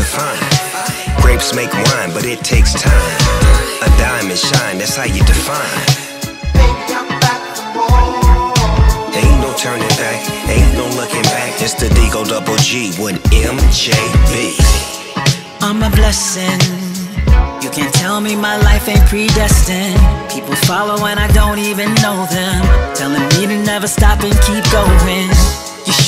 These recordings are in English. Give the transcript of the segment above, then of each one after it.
define. Grapes make wine, but it takes time. A diamond shine, that's how you define. Ain't no turning back, ain't no looking back. It's the D-O-Double G with MJB. I'm a blessing. You can't tell me my life ain't predestined. People follow and I don't even know them. Telling me to never stop and keep going.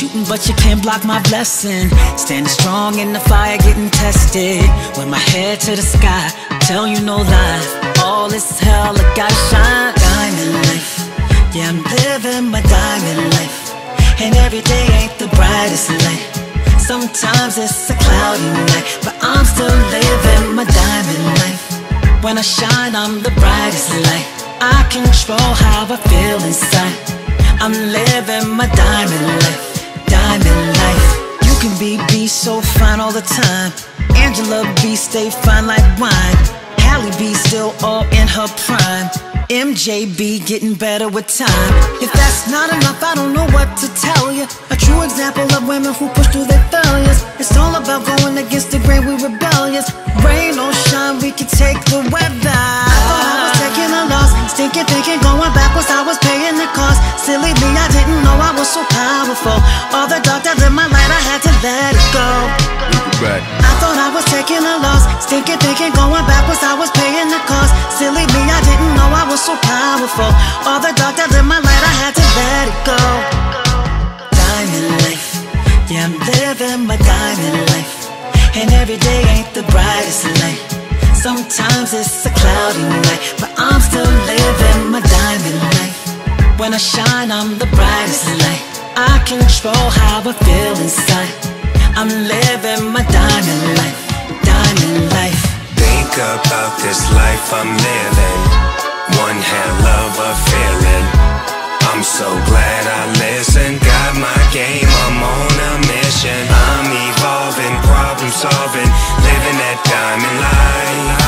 Shooting, but you can't block my blessing. Standing strong in the fire, getting tested. With my head to the sky, tell you no lie. All is hell, I gotta shine. Diamond life, yeah, I'm living my diamond life. And every day ain't the brightest light. Sometimes it's a cloudy night, but I'm still living my diamond life. When I shine, I'm the brightest light. I control how I feel inside. I'm living my diamond life. Be B so fine all the time. Angela B stay fine like wine. Halle B still all in her prime. MJB getting better with time. If that's not enough, I don't know what to tell you. A true example of women who push through their failures. It's all about going against the grain, we rebellious. Rain or shine, we can take the weather. I thought I was taking a loss, stinking, thinking, going backwards, I was paying the cost. Silly me, I didn't know I was so powerful. All the dark that lit my let it go. I thought I was taking a loss, stinking, thinking, going backwards, I was paying the cost. Silly me, I didn't know I was so powerful. All the dark that lit my light, I had to let it go. Diamond life, yeah, I'm living my diamond life. And every day ain't the brightest light. Sometimes it's a cloudy night, but I'm still living my diamond life. When I shine, I'm the brightest light. I control how I feel inside. I'm living my diamond life, diamond life. Think about this life I'm living. One hell of a feeling. I'm so glad I listened. Got my game, I'm on a mission. I'm evolving, problem solving, living that diamond life.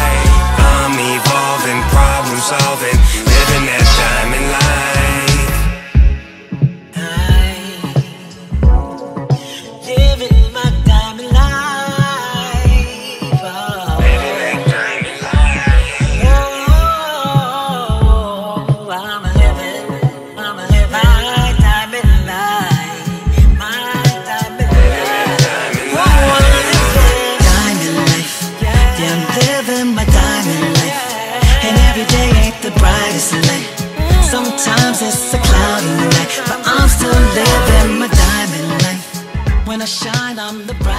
I shine, I'm the brightest